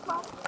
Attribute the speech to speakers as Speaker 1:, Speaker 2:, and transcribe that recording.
Speaker 1: Stop.